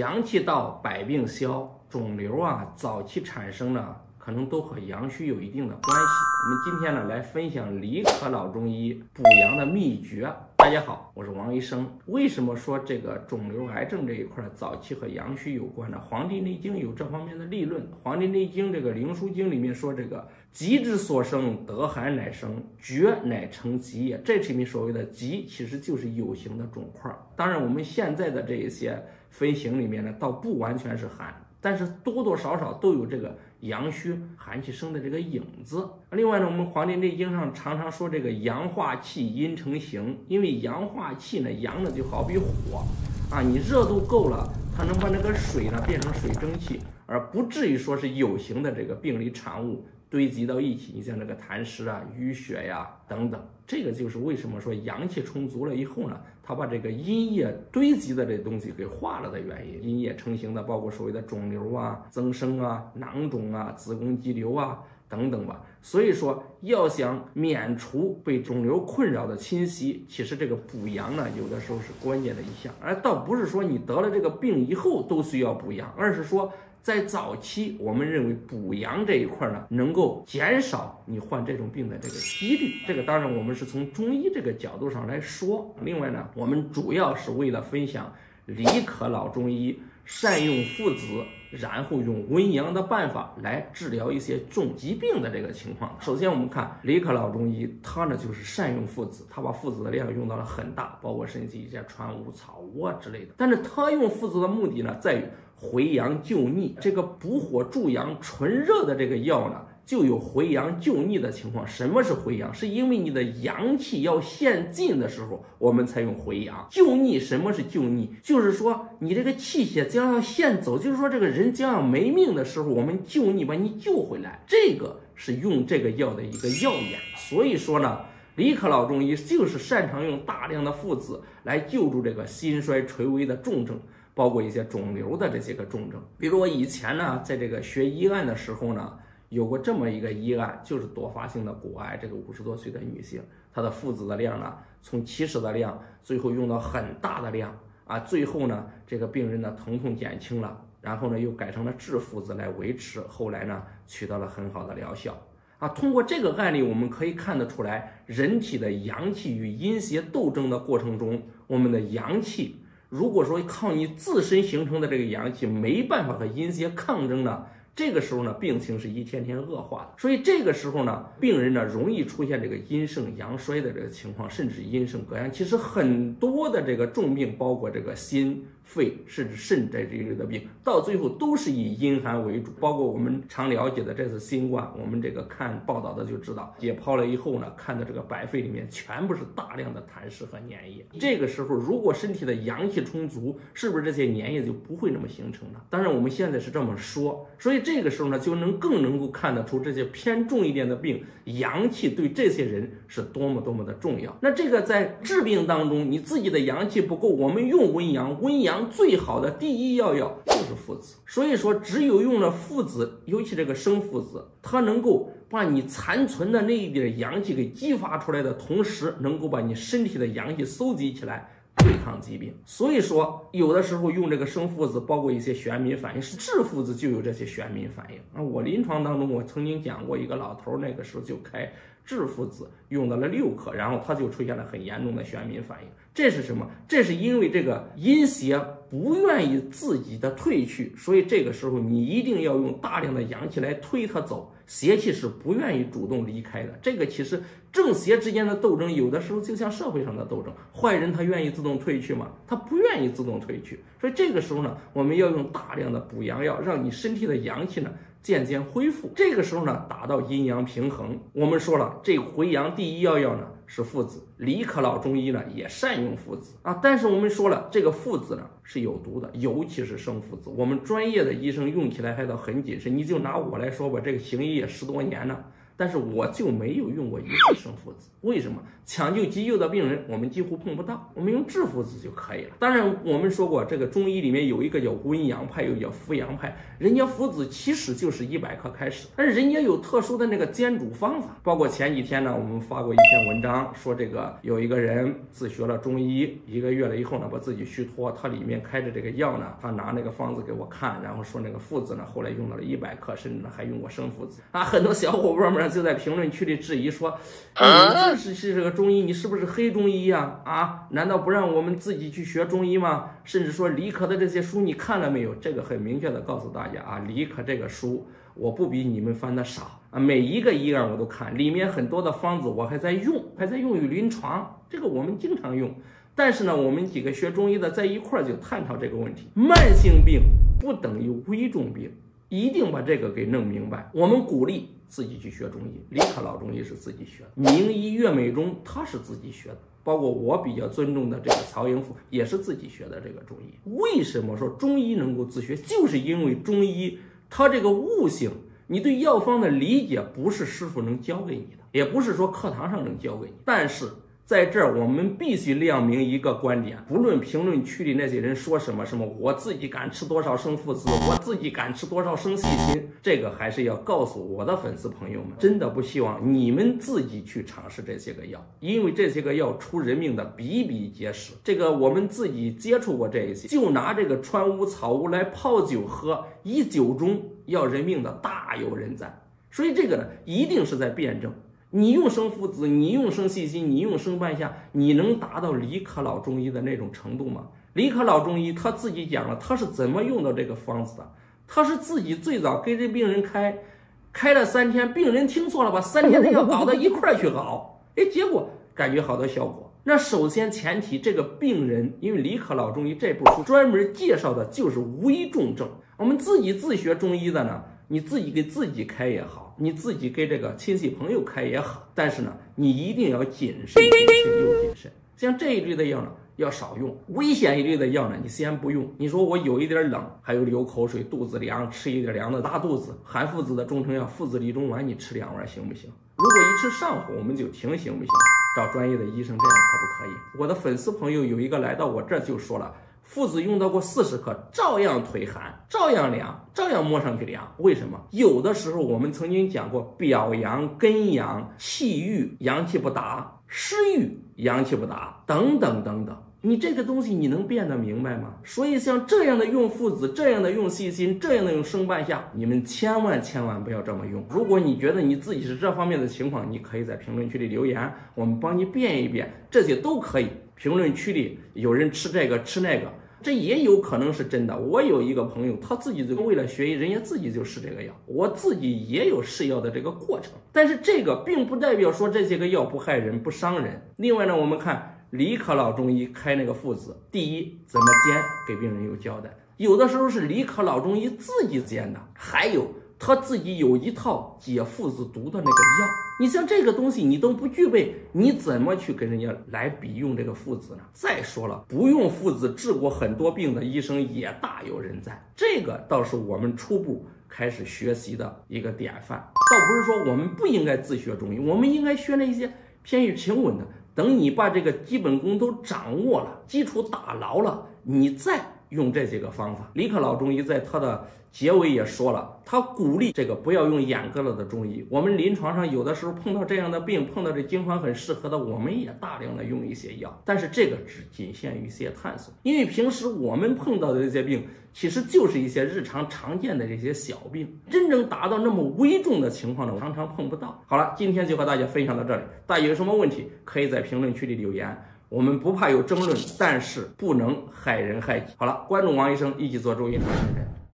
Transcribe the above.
阳气到，百病消。肿瘤啊，早期产生呢，可能都和阳虚有一定的关系。我们今天呢，来分享李可老中医补阳的秘诀。大家好，我是王医生。为什么说这个肿瘤癌症这一块早期和阳虚有关呢？《黄帝内经》有这方面的立论，《黄帝内经》这个《灵枢经》里面说，这个疾之所生，得寒乃生，厥乃成疾也。这里面所谓的疾，其实就是有形的肿块。当然，我们现在的这一些分型里面呢，倒不完全是寒。但是多多少少都有这个阳虚寒气生的这个影子。另外呢，我们《黄帝内经》上常常说这个阳化气，阴成形。因为阳化气呢，阳呢就好比火啊，你热度够了，它能把那个水呢变成水蒸气，而不至于说是有形的这个病理产物。堆积到一起，你像这个痰湿啊、淤血呀等等，这个就是为什么说阳气充足了以后呢，它把这个阴液堆积的这东西给化了的原因。阴液成型的，包括所谓的肿瘤啊、增生啊、囊肿啊、子宫肌瘤啊等等吧。所以说，要想免除被肿瘤困扰的侵袭，其实这个补阳呢，有的时候是关键的一项。而倒不是说你得了这个病以后都需要补阳，而是说。在早期，我们认为补阳这一块呢，能够减少你患这种病的这个几率。这个当然，我们是从中医这个角度上来说。另外呢，我们主要是为了分享李可老中医善用附子，然后用温阳的办法来治疗一些重疾病的这个情况。首先，我们看李可老中医，他呢就是善用附子，他把附子的量用到了很大，包括甚至一些川乌、草乌之类的。但是他用附子的目的呢，在于。回阳救逆，这个补火助阳、纯热的这个药呢，就有回阳救逆的情况。什么是回阳？是因为你的阳气要陷进的时候，我们才用回阳救逆。什么是救逆？就是说你这个气血将要陷走，就是说这个人将要没命的时候，我们救逆把你救回来。这个是用这个药的一个药眼。所以说呢，李可老中医就是擅长用大量的附子来救助这个心衰垂危的重症。包括一些肿瘤的这些个重症，比如我以前呢，在这个学医案的时候呢，有过这么一个医案，就是多发性的骨癌，这个五十多岁的女性，她的附子的量呢，从起始的量，最后用到很大的量啊，最后呢，这个病人的疼痛减轻了，然后呢，又改成了制附子来维持，后来呢，取得了很好的疗效啊。通过这个案例，我们可以看得出来，人体的阳气与阴邪斗争的过程中，我们的阳气。如果说靠你自身形成的这个阳气没办法和阴邪抗争呢？这个时候呢，病情是一天天恶化的，所以这个时候呢，病人呢容易出现这个阴盛阳衰的这个情况，甚至阴盛阳。其实很多的这个重病，包括这个心。肺甚至肾这一类的病，到最后都是以阴寒为主。包括我们常了解的这次新冠，我们这个看报道的就知道，解剖了以后呢，看到这个白肺里面全部是大量的痰湿和粘液。这个时候，如果身体的阳气充足，是不是这些粘液就不会那么形成呢？当然，我们现在是这么说，所以这个时候呢，就能更能够看得出这些偏重一点的病，阳气对这些人是多么多么的重要。那这个在治病当中，你自己的阳气不够，我们用温阳，温阳。最好的第一要药就是附子，所以说只有用了附子，尤其这个生附子，它能够把你残存的那一点阳气给激发出来的同时，能够把你身体的阳气收集起来对抗疾病。所以说，有的时候用这个生附子，包括一些玄敏反应，是治附子就有这些玄敏反应啊。我临床当中，我曾经讲过一个老头，那个时候就开。制附子用到了六克，然后他就出现了很严重的玄敏反应。这是什么？这是因为这个阴邪不愿意自己的退去，所以这个时候你一定要用大量的阳气来推他走。邪气是不愿意主动离开的。这个其实正邪之间的斗争，有的时候就像社会上的斗争，坏人他愿意自动退去吗？他不愿意自动退去。所以这个时候呢，我们要用大量的补阳药，让你身体的阳气呢。渐渐恢复，这个时候呢，达到阴阳平衡。我们说了，这回阳第一要药呢是附子，李可老中医呢也善用附子啊。但是我们说了，这个附子呢是有毒的，尤其是生附子。我们专业的医生用起来还得很谨慎。你就拿我来说吧，这个行医也十多年了。但是我就没有用过一次生附子，为什么？抢救急救的病人，我们几乎碰不到，我们用制附子就可以了。当然，我们说过，这个中医里面有一个叫温阳派，又叫扶阳派，人家附子其实就是一百克开始，但是人家有特殊的那个煎煮方法。包括前几天呢，我们发过一篇文章，说这个有一个人自学了中医一个月了以后呢，把自己虚脱，他里面开着这个药呢，他拿那个方子给我看，然后说那个附子呢，后来用到了一百克，甚至呢还用过生附子啊，很多小伙伴们。就在评论区里质疑说：“你这是是这个中医，你是不是黑中医呀？啊，难道不让我们自己去学中医吗？甚至说李可的这些书你看了没有？这个很明确的告诉大家啊，李可这个书我不比你们翻的少啊，每一个医院我都看，里面很多的方子我还在用，还在用于临床，这个我们经常用。但是呢，我们几个学中医的在一块儿就探讨这个问题：慢性病不等于危重病。”一定把这个给弄明白。我们鼓励自己去学中医，李可老中医是自己学的，名医岳美中他是自己学的，包括我比较尊重的这个曹营甫也是自己学的这个中医。为什么说中医能够自学？就是因为中医它这个悟性，你对药方的理解不是师傅能教给你的，也不是说课堂上能教给你，但是。在这儿，我们必须亮明一个观点：不论评论区里那些人说什么什么，我自己敢吃多少生附子，我自己敢吃多少生细辛，这个还是要告诉我的粉丝朋友们，真的不希望你们自己去尝试这些个药，因为这些个药出人命的比比皆是。这个我们自己接触过这一些，就拿这个川乌草乌来泡酒喝，以酒中要人命的大有人在。所以这个呢，一定是在辩证。你用生附子，你用生细心，你用生半夏，你能达到李可老中医的那种程度吗？李可老中医他自己讲了，他是怎么用到这个方子的？他是自己最早给这病人开，开了三天，病人听错了，把三天的药搞到一块儿去熬，哎，结果感觉好多效果。那首先前提，这个病人，因为李可老中医这部书专门介绍的就是危重症，我们自己自学中医的呢。你自己给自己开也好，你自己给这个亲戚朋友开也好，但是呢，你一定要谨慎、谨慎又谨慎。像这一类的药呢，要少用；危险一类的药呢，你先不用。你说我有一点冷，还有流口水、肚子凉，吃一点凉的拉肚子，含附子的中成药附子理中丸，你吃两丸行不行？如果一吃上火，我们就停，行不行？找专业的医生，这样可不可以？我的粉丝朋友有一个来到我这就说了。附子用到过四十克，照样腿寒，照样凉，照样摸上去凉。为什么？有的时候我们曾经讲过，表阳、根阳、气郁，阳气不达；湿郁，阳气不达，等等等等。你这个东西你能变得明白吗？所以像这样的用附子，这样的用细心，这样的用生半夏，你们千万千万不要这么用。如果你觉得你自己是这方面的情况，你可以在评论区里留言，我们帮你变一变，这些都可以。评论区里有人吃这个吃那个。这也有可能是真的。我有一个朋友，他自己就为了学医，人家自己就试这个药。我自己也有试药的这个过程，但是这个并不代表说这些个药不害人、不伤人。另外呢，我们看李可老中医开那个附子，第一怎么煎，给病人有交代。有的时候是李可老中医自己煎的，还有。他自己有一套解附子毒的那个药，你像这个东西你都不具备，你怎么去跟人家来比用这个附子呢？再说了，不用附子治过很多病的医生也大有人在，这个倒是我们初步开始学习的一个典范。倒不是说我们不应该自学中医，我们应该学那些偏于平稳的。等你把这个基本功都掌握了，基础打牢了，你再。用这些个方法，李克老中医在他的结尾也说了，他鼓励这个不要用严格了的中医。我们临床上有的时候碰到这样的病，碰到这经方很适合的，我们也大量的用一些药，但是这个只仅限于一些探索，因为平时我们碰到的这些病，其实就是一些日常常见的这些小病，真正达到那么危重的情况呢，常常碰不到。好了，今天就和大家分享到这里，大家有什么问题，可以在评论区里留言。我们不怕有争论，但是不能害人害己。好了，关注王医生，一起做中医长生人。